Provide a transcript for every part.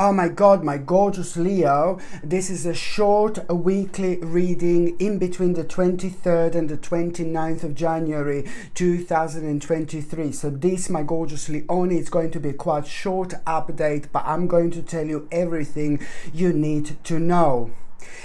Oh my God, my gorgeous Leo. This is a short weekly reading in between the 23rd and the 29th of January 2023. So, this, my gorgeous Leone, is going to be quite short update, but I'm going to tell you everything you need to know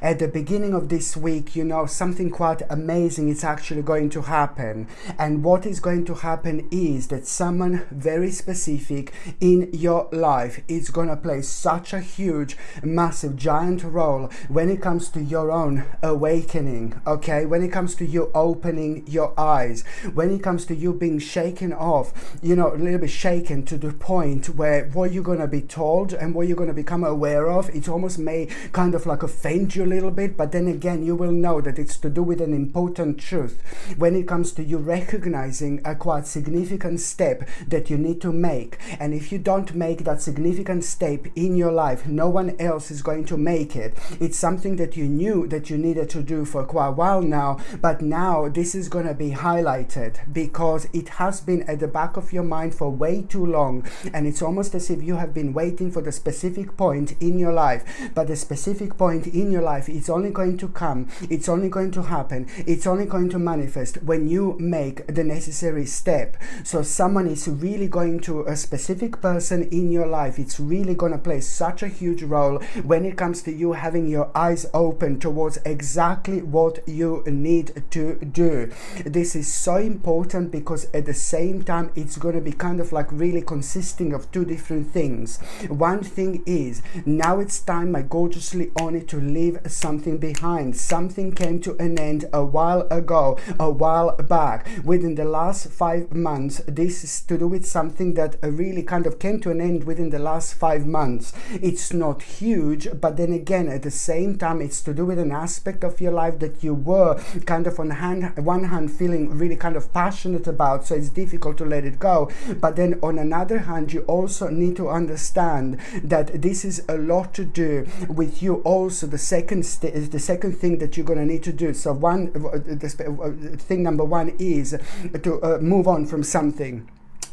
at the beginning of this week, you know, something quite amazing is actually going to happen. And what is going to happen is that someone very specific in your life is going to play such a huge, massive, giant role when it comes to your own awakening, okay? When it comes to you opening your eyes, when it comes to you being shaken off, you know, a little bit shaken to the point where what you're going to be told and what you're going to become aware of, it almost may kind of like a you a little bit, but then again, you will know that it's to do with an important truth when it comes to you recognizing a quite significant step that you need to make. And if you don't make that significant step in your life, no one else is going to make it. It's something that you knew that you needed to do for quite a while now, but now this is going to be highlighted because it has been at the back of your mind for way too long. And it's almost as if you have been waiting for the specific point in your life, but the specific point in your life it's only going to come it's only going to happen it's only going to manifest when you make the necessary step. So someone is really going to a specific person in your life it's really going to play such a huge role when it comes to you having your eyes open towards exactly what you need to do. This is so important because at the same time it's going to be kind of like really consisting of two different things. One thing is now it's time my gorgeously on it to leave something behind. Something came to an end a while ago, a while back. Within the last five months, this is to do with something that really kind of came to an end within the last five months. It's not huge, but then again, at the same time, it's to do with an aspect of your life that you were kind of on hand, one hand feeling really kind of passionate about, so it's difficult to let it go. But then on another hand, you also need to understand that this is a lot to do with you also the second is the second thing that you're going to need to do. So one, uh, the thing number one is to uh, move on from something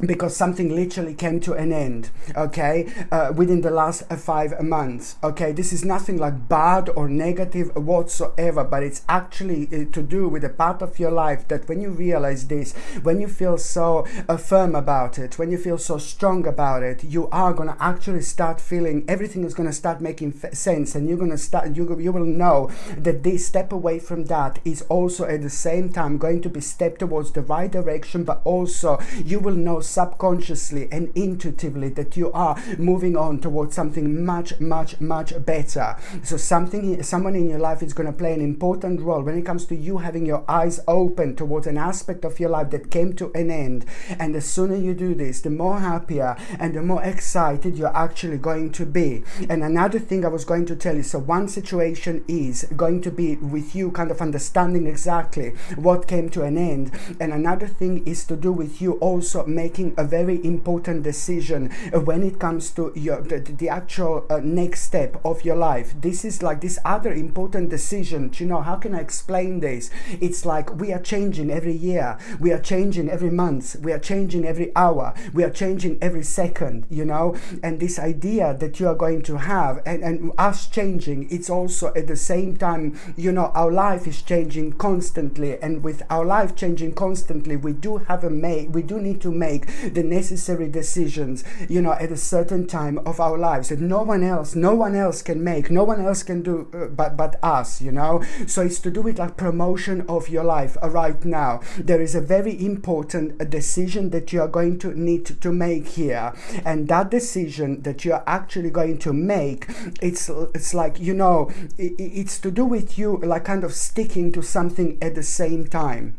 because something literally came to an end okay uh, within the last five months okay? This is nothing like bad or negative whatsoever but it's actually uh, to do with a part of your life that when you realize this when you feel so uh, firm about it when you feel so strong about it you are going to actually start feeling everything is going to start making sense and you're going to start you, you will know that this step away from that is also at the same time going to be step towards the right direction but also you will know subconsciously and intuitively that you are moving on towards something much, much, much better. So something, someone in your life is going to play an important role when it comes to you having your eyes open towards an aspect of your life that came to an end. And the sooner you do this, the more happier and the more excited you're actually going to be. And another thing I was going to tell you, so one situation is going to be with you kind of understanding exactly what came to an end. And another thing is to do with you also making making a very important decision uh, when it comes to your the, the actual uh, next step of your life. This is like this other important decision. You know how can i explain this? It's like we are changing every year. We are changing every month. We are changing every hour. We are changing every second you know? And this idea that you are going to have and, and us changing it's also at the same time you know our life is changing constantly. And with our life changing constantly we do have a make we do need to make make the necessary decisions, you know, at a certain time of our lives that no one else, no one else can make, no one else can do uh, but, but us, you know. So it's to do with like promotion of your life uh, right now. There is a very important uh, decision that you are going to need to make here. And that decision that you are actually going to make, it's, it's like, you know, it, it's to do with you like kind of sticking to something at the same time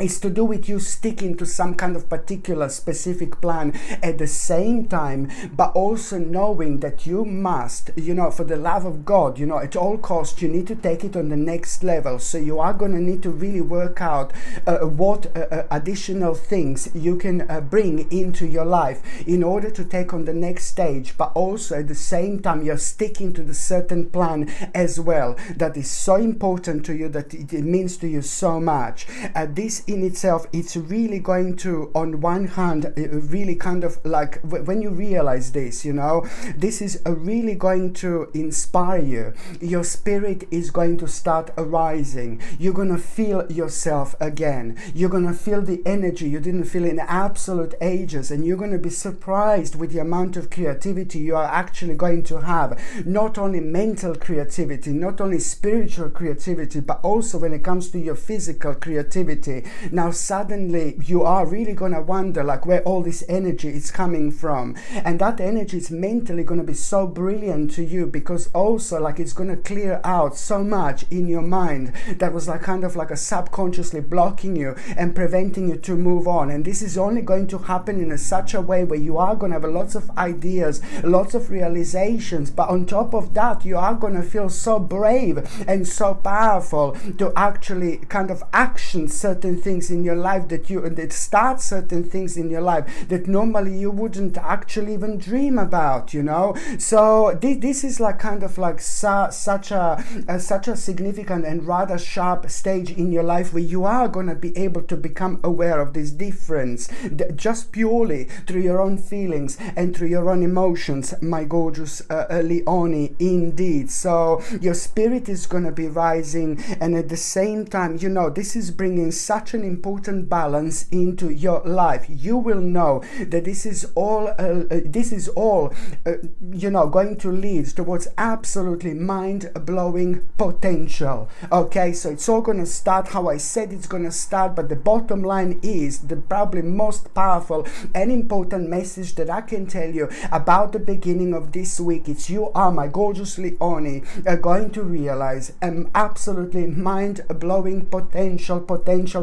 is to do with you sticking to some kind of particular specific plan at the same time but also knowing that you must you know for the love of god you know at all costs you need to take it on the next level. So you are going to need to really work out uh, what uh, uh, additional things you can uh, bring into your life in order to take on the next stage but also at the same time you're sticking to the certain plan as well. That is so important to you that it, means to you so much. Uh, this in itself, it's really going to, on one hand, uh, really kind of like when you realize this, you know, this is uh, really going to inspire you. Your spirit is going to start arising. You're going to feel yourself again. You're going to feel the energy you didn't feel in absolute ages, and you're going to be surprised with the amount of creativity you are actually going to have. Not only mental creativity, not only spiritual creativity, but also when it comes to your physical creativity. Now, suddenly, you are really going to wonder like where all this energy is coming from, and that energy is mentally going to be so brilliant to you because also like it's going to clear out so much in your mind that was like kind of like a subconsciously blocking you and preventing you to move on. And this is only going to happen in a, such a way where you are going to have lots of ideas lots of realizations but on top of that you are going to feel so brave and so powerful to actually kind of action certain things in your life that you that start certain things in your life that normally you wouldn't actually even dream about you know? So this, this is like kind of like su- such a, a such a significant and rather sharp stage in your life where you are going to be able to become aware of this difference just purely through your own feelings and through your own emotions my gorgeous uh, uh, indeed. So your spirit is going to be rising and at the same time you know this is bringing such an important balance into your life. You will know that this is all uh, uh this is all uh, you know going to lead towards absolutely mind-blowing potential. Okay so it's all going to start how i said it's going to start but the bottom line is the probably most powerful and important message that i can tell you about the beginning of this week it's you are my gorgeous leonie are going to realize an absolutely mind-blowing potential potential potential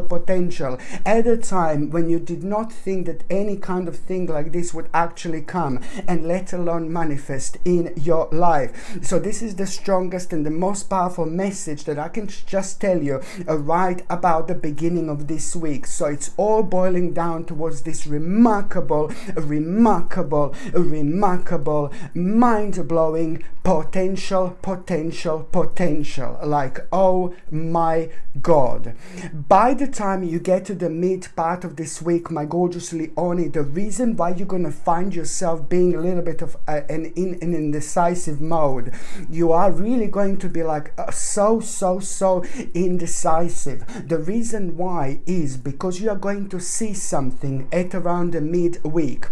at a time when you did not think that any kind of thing like this would actually come and let alone manifest in your life. So, this is the strongest and the most powerful message that I can just tell you uh, right about the beginning of this week. So, it's all boiling down towards this remarkable, remarkable, remarkable, mind blowing potential, potential, potential. Like, oh my God. By the time you get to the mid part of this week, my gorgeous Leonie, the reason why you're going to find yourself being a little bit of uh, an, in an indecisive mode, you are really going to be like uh, so, so, so indecisive. The reason why is because you are going to see something at around the mid week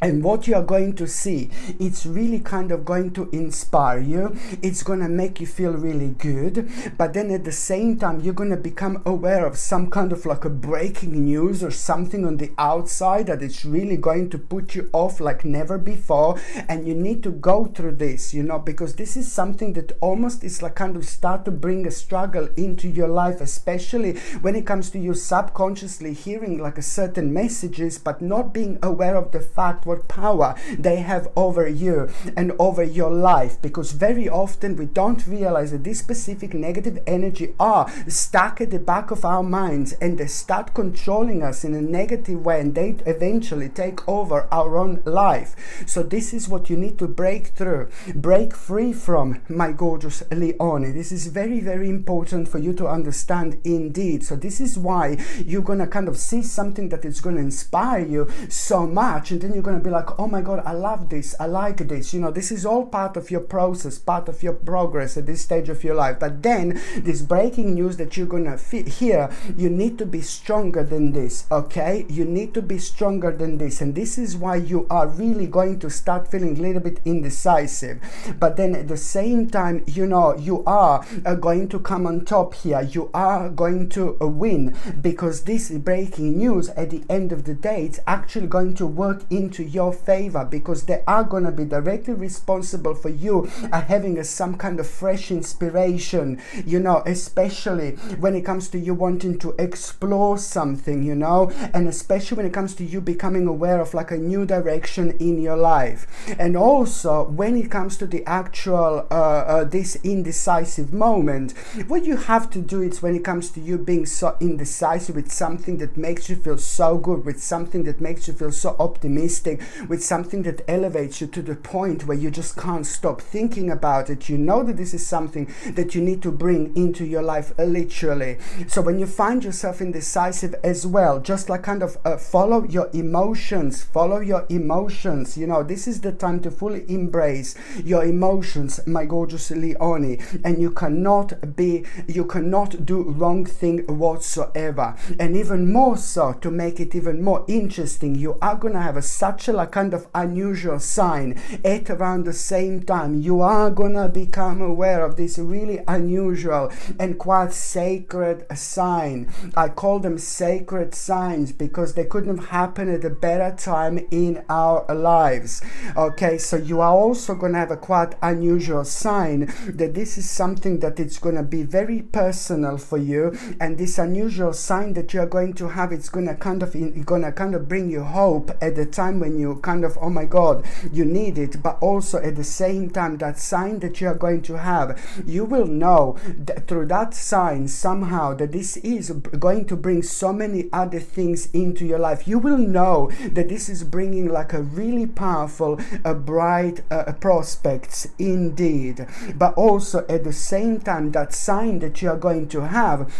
and what you are going to see it's really kind of going to inspire you. It's going to make you feel really good. But then at the same time you're going to become aware of some kind of like a breaking news or something on the outside that it's really going to put you off like never before. And you need to go through this you know because this is something that almost is like kind of start to bring a struggle into your life especially when it comes to you subconsciously hearing like a certain messages but not being aware of the fact what power they have over you and over your life. Because very often we don't realize that this specific negative energy are stuck at the back of our minds and they start controlling us in a negative way and they eventually take over our own life. So this is what you need to break through. Break free from my gorgeous leonie this is very very important for you to understand indeed. So this is why you're gonna kind of see something that is gonna inspire you so much and then you're gonna be like, oh my God, I love this, I like this. You know, this is all part of your process, part of your progress at this stage of your life. But then, this breaking news that you're gonna hear, you need to be stronger than this, okay? You need to be stronger than this. And this is why you are really going to start feeling a little bit indecisive. But then at the same time, you know, you are uh, going to come on top here. You are going to uh, win because this breaking news at the end of the day, it's actually going to work into your favor because they are going to be directly responsible for you uh, having some kind of fresh inspiration, you know, especially when it comes to you wanting to explore something, you know, and especially when it comes to you becoming aware of like a new direction in your life. And also when it comes to the actual, uh, uh, this indecisive moment, what you have to do is when it comes to you being so indecisive with something that makes you feel so good, with something that makes you feel so optimistic with something that elevates you to the point where you just can't stop thinking about it. You know that this is something that you need to bring into your life literally. So when you find yourself indecisive as well just like kind of uh, follow your emotions follow your emotions. You know this is the time to fully embrace your emotions my gorgeous leonie. And you cannot be you cannot do wrong thing whatsoever. And even more so to make it even more interesting you are going to have a, such a kind of unusual sign. At around the same time you are to become aware of this really unusual and quite sacred sign. I call them sacred signs because they couldn't have happened at a better time in our lives. Okay so you are also to have a quite unusual sign that this is something that it's to be very personal for you. And this unusual sign that you are going to have it's to kind of going to kind of bring you hope at the time when you kind of oh my god you need it. But also at the same time that sign that you are going to have you will know that through that sign somehow that this is going to bring so many other things into your life. You will know that this is bringing like a really powerful a bright uh, prospects indeed. But also at the same time that sign that you are going to have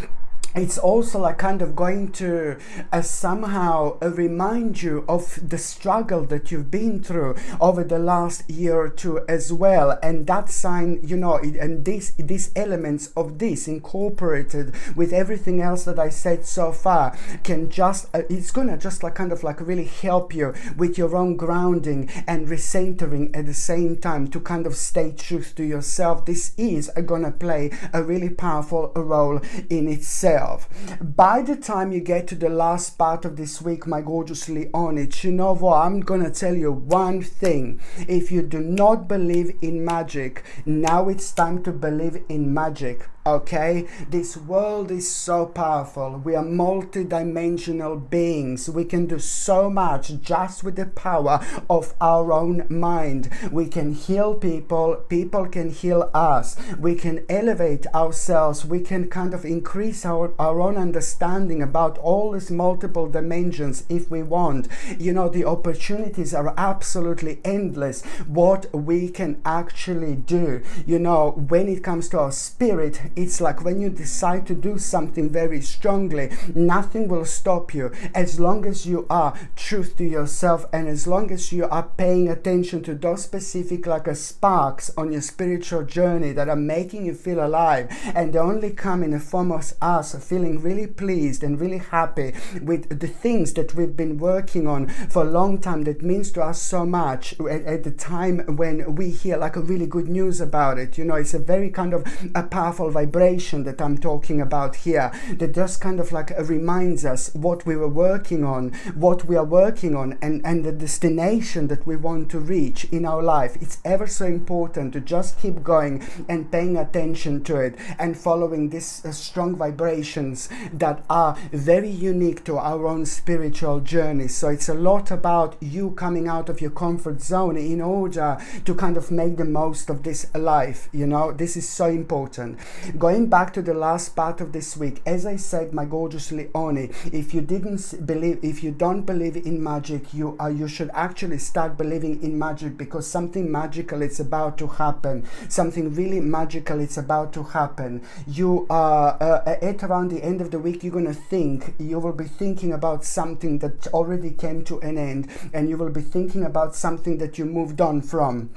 it's also like kind of going to uh, somehow remind you of the struggle that you've been through over the last year or two as well. And that sign you know it, and these these elements of this incorporated with everything else that i said so far can just uh, it's gonna just like kind of like really help you with your own grounding and recentering at the same time to kind of stay true to yourself. This is uh, gonna play a really powerful role in itself yourself. By the time you get to the last part of this week, my gorgeous Leonich, you know what? I'm gonna tell you one thing. If you do not believe in magic, now it's time to believe in magic okay? This world is so powerful. We are multi-dimensional beings. We can do so much just with the power of our own mind. We can heal people. People can heal us. We can elevate ourselves. We can kind of increase our, our own understanding about all these multiple dimensions if we want. You know the opportunities are absolutely endless. What we can actually do you know when it comes to our spirit it's like when you decide to do something very strongly, nothing will stop you. As long as you are truth to yourself and as long as you are paying attention to those specific like a sparks on your spiritual journey that are making you feel alive and they only come in the form of us feeling really pleased and really happy with the things that we've been working on for a long time that means to us so much at, at the time when we hear like a really good news about it. You know it's a very kind of a powerful vibration that I'm talking about here that just kind of like reminds us what we were working on, what we are working on, and, and the destination that we want to reach in our life. It's ever so important to just keep going and paying attention to it and following these uh, strong vibrations that are very unique to our own spiritual journey. So it's a lot about you coming out of your comfort zone in order to kind of make the most of this life. You know, this is so important. Going back to the last part of this week, as I said, my gorgeous Leonie, if you didn't believe, if you don't believe in magic, you are, you should actually start believing in magic because something magical is about to happen. Something really magical is about to happen. You are uh, at around the end of the week, you're gonna think. You will be thinking about something that already came to an end, and you will be thinking about something that you moved on from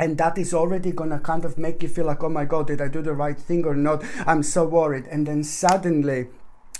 and that is already gonna kind of make you feel like oh my god did i do the right thing or not? I'm so worried. And then suddenly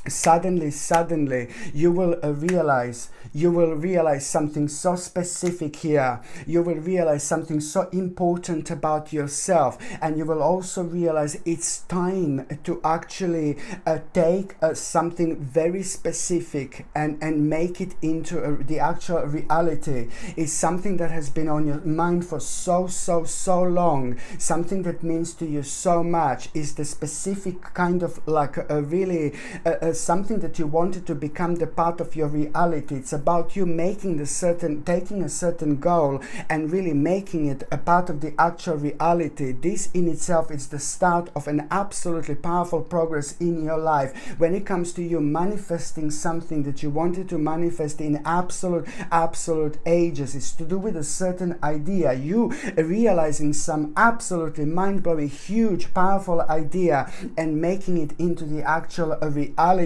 suddenly suddenly you will uh, realize you will realize something so specific here. You will realize something so important about yourself. And you will also realize it's time to actually uh, take uh, something very specific and and make it into a, the actual reality. Is something that has been on your mind for so so so long. Something that means to you so much. Is the specific kind of like a really something that you wanted to become the part of your reality. It's about you making the certain, taking a certain goal and really making it a part of the actual reality. This in itself is the start of an absolutely powerful progress in your life. When it comes to you manifesting something that you wanted to manifest in absolute, absolute ages, it's to do with a certain idea. You realizing some absolutely mind blowing, huge, powerful idea and making it into the actual reality.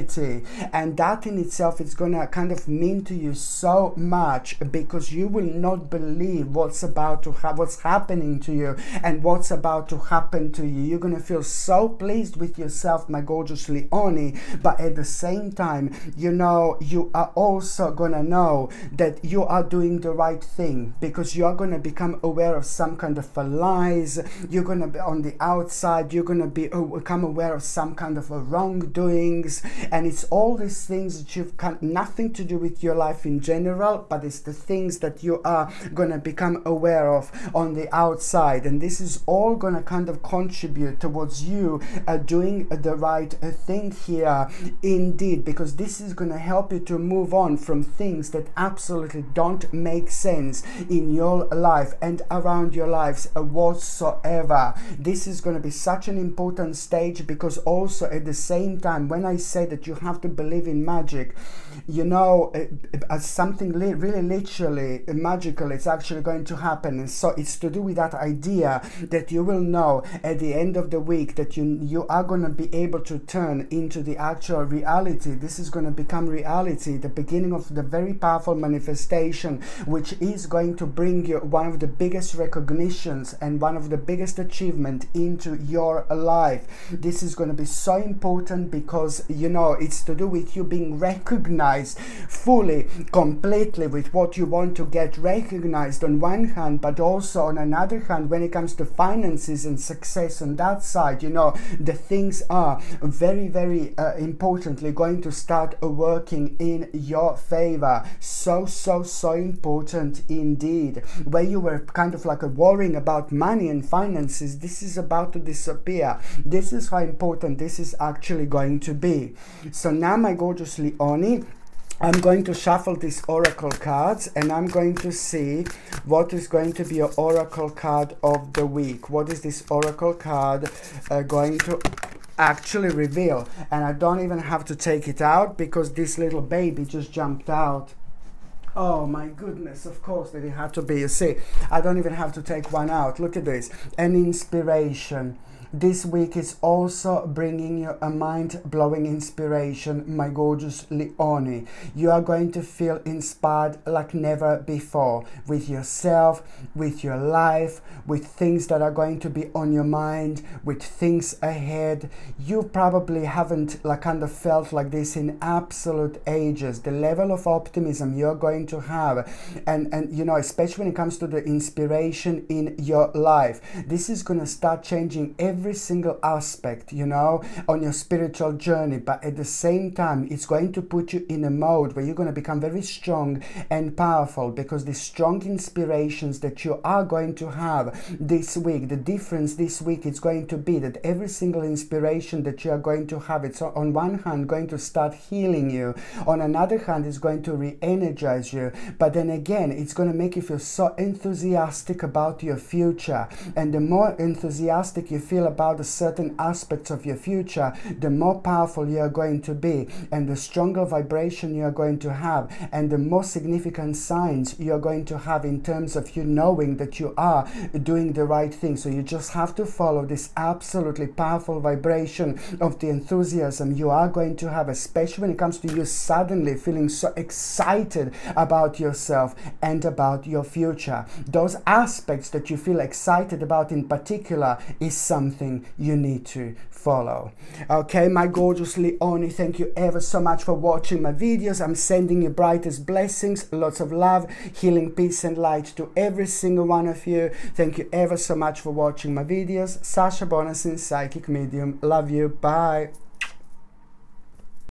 And that in itself is going to kind of mean to you so much because you will not believe what's about to have what's happening to you and what's about to happen to you. You're going to feel so pleased with yourself, my gorgeous Leonie, but at the same time, you know, you are also going to know that you are doing the right thing because you are going to become aware of some kind of lies. You're going to be on the outside, you're going to be become aware of some kind of wrongdoings, and it's all these things that you've got nothing to do with your life in general, but it's the things that you are going to become aware of on the outside, and this is all going to kind of contribute towards you uh, doing the right uh, thing here, indeed, because this is going to help you to move on from things that absolutely don't make sense in your life and around your lives whatsoever. This is going to be such an important stage because also at the same time, when I say that you have to believe in magic, you know, uh, as something li really literally magical, it's actually going to happen. And so it's to do with that idea that you will know at the end of the week that you you are going to be able to turn into the actual reality. This is going to become reality, the beginning of the very powerful manifestation, which is going to bring you one of the biggest recognitions and one of the biggest achievement into your life. This is going to be so important because you know it's to do with you being recognized fully, completely with what you want to get recognized on one hand, but also on another hand, when it comes to finances and success on that side, you know, the things are very, very uh, importantly going to start working in your favor. So, so, so important indeed. Where you were kind of like worrying about money and finances, this is about to disappear. This is how important this is actually going to be. So now, my gorgeous Leonie, I'm going to shuffle these oracle cards and I'm going to see what is going to be your oracle card of the week. What is this oracle card uh, going to actually reveal? And I don't even have to take it out because this little baby just jumped out. Oh my goodness, of course that it had to be. You see, I don't even have to take one out. Look at this. An inspiration this week is also bringing you a mind-blowing inspiration, my gorgeous Leonie. You are going to feel inspired like never before with yourself, with your life, with things that are going to be on your mind, with things ahead. You probably haven't like kind of felt like this in absolute ages. The level of optimism you're going to have and, and you know, especially when it comes to the inspiration in your life, this is going to start changing every every single aspect, you know, on your spiritual journey. But at the same time, it's going to put you in a mode where you're going to become very strong and powerful because the strong inspirations that you are going to have this week, the difference this week is going to be that every single inspiration that you are going to have, it's on one hand going to start healing you, on another hand, it's going to re energize you. But then again, it's going to make you feel so enthusiastic about your future. And the more enthusiastic you feel about a certain aspects of your future, the more powerful you are going to be, and the stronger vibration you are going to have, and the more significant signs you are going to have in terms of you knowing that you are doing the right thing. So you just have to follow this absolutely powerful vibration of the enthusiasm you are going to have, especially when it comes to you suddenly feeling so excited about yourself and about your future. Those aspects that you feel excited about in particular is something something you need to follow. Okay, my gorgeous Leonie, thank you ever so much for watching my videos. I'm sending you brightest blessings, lots of love, healing, peace and light to every single one of you. Thank you ever so much for watching my videos. Sasha Bonasin, Psychic Medium. Love you. Bye.